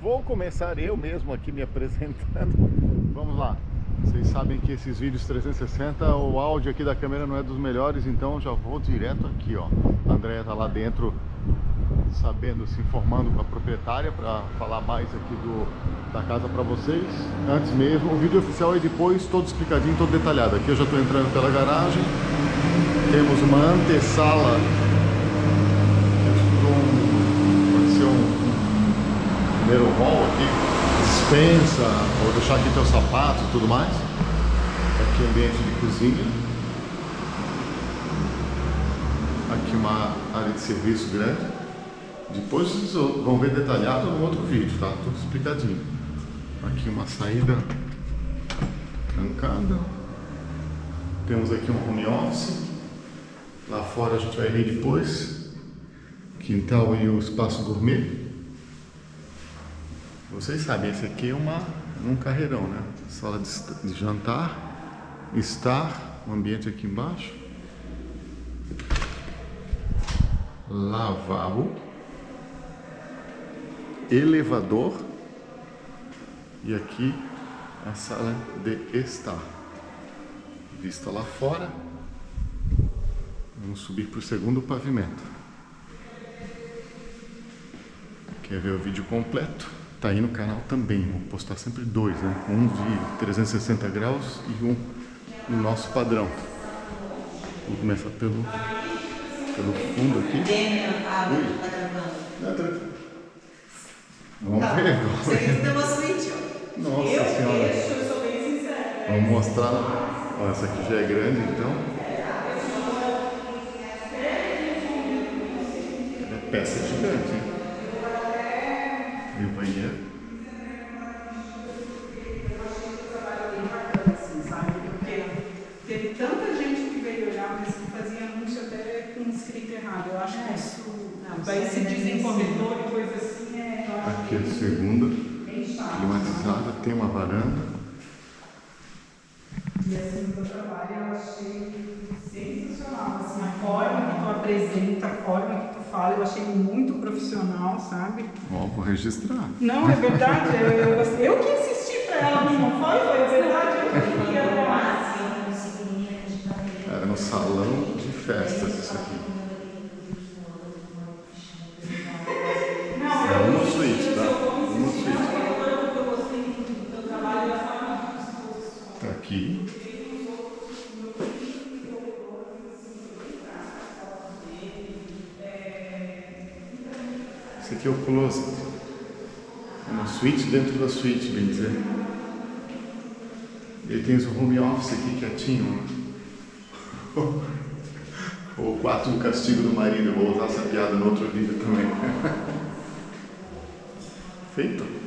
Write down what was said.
Vou começar eu mesmo aqui me apresentando. Vamos lá. Vocês sabem que esses vídeos 360, o áudio aqui da câmera não é dos melhores, então já vou direto aqui, ó. A Andrea tá lá dentro, sabendo, se informando com a proprietária para falar mais aqui do, da casa para vocês. Antes mesmo, o vídeo oficial é depois, todo explicadinho, todo detalhado. Aqui eu já estou entrando pela garagem. Temos uma antessala primeiro hall aqui, dispensa, vou deixar aqui teu sapato e tudo mais. Aqui ambiente de cozinha. Aqui uma área de serviço grande. Depois vocês vão ver detalhado no outro vídeo, tá? Tudo explicadinho. Aqui uma saída trancada. Temos aqui um home office. Lá fora a gente vai ver depois. Quintal e o espaço gourmet. Vocês sabem, esse aqui é uma, um carreirão, né? Sala de, de jantar, estar, o ambiente aqui embaixo. Lavabo. Elevador. E aqui a sala de estar. Vista lá fora. Vamos subir para o segundo pavimento. Quer ver o vídeo completo? Tá aí no canal também, vou postar sempre dois, né? Um de 360 graus e um no nosso padrão. Vou começar pelo, pelo fundo aqui. Ui. Não, Vamos tá. ver. Você tem uma suíte, Nossa eu senhora. Deixo, eu sou bem sincera. Vamos mostrar. Ó, essa aqui já é grande, então. É peça gigante, hein? E o banheiro? Teve tanta gente que veio olhar, mas que fazia anúncio até com escrito errado. Eu acho que isso não, vai se dizer em corretor e coisa assim. É, Aqui é a segunda, climatizada, tem uma varanda. E assim, o teu trabalho eu achei sensacional. Assim, a forma que tu apresenta, a forma que tu fala, eu achei muito profissional, sabe? Ó, vou registrar. Não, é verdade. Eu, eu, eu que insisti para ela, mas não foi? Foi verdade. Eu queria. Era no salão de festas isso aqui. Não, É eu uma suíte, tá? Uma suíte. Tá aqui. Esse aqui é o closet. É uma suíte dentro da suíte, bem dizer. E tem o home office aqui quietinho. ó. o quarto do castigo do marido. Eu vou usar essa piada no outro vídeo também. Feito.